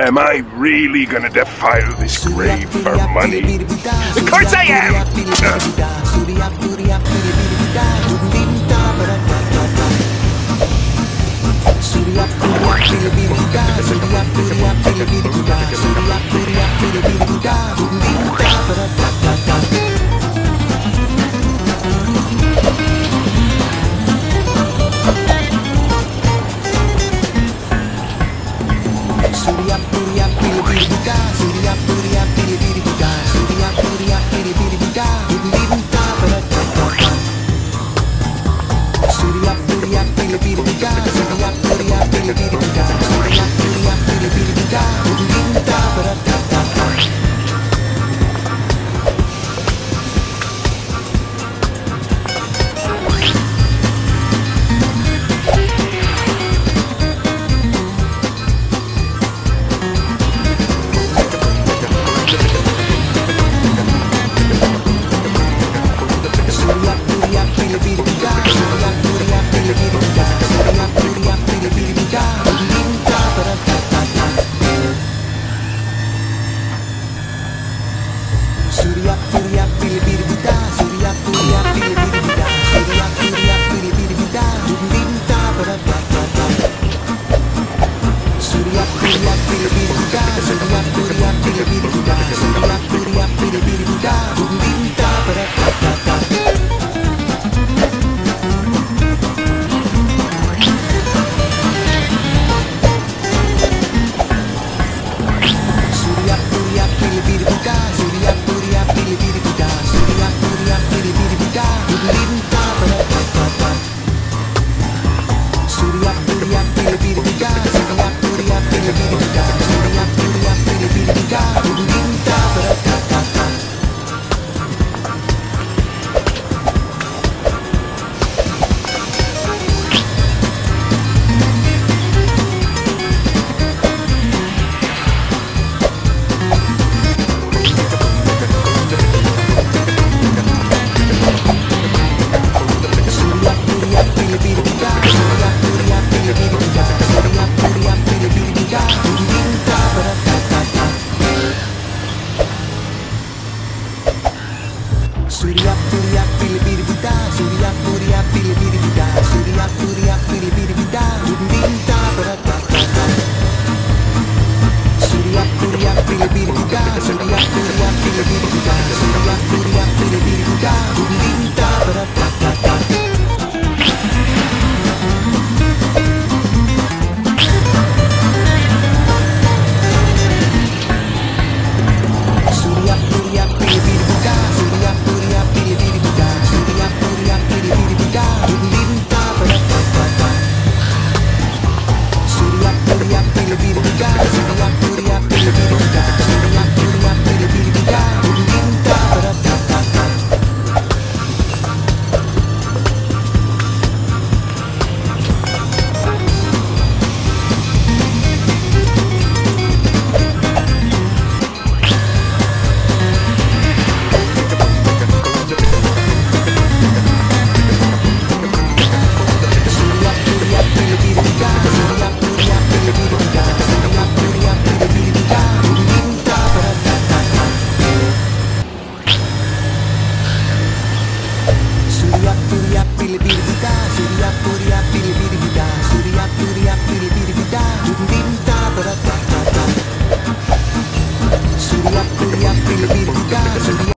Am I really gonna defile this grave for money? Of course I am! furia. Bye. Surya Surya Piri Piri Buddha Surya Surya Piri Piri Buddha Jumbinta Berata Surya Surya Piri Piri Buddha Surya